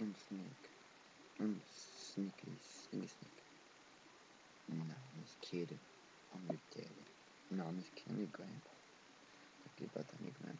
and Snake. I'm Sneaky, Sneaky Snake. No, I'm his kid. I'm your daddy. No, I'm his kid. Your grandpa. Okay, about I'm your grandpa.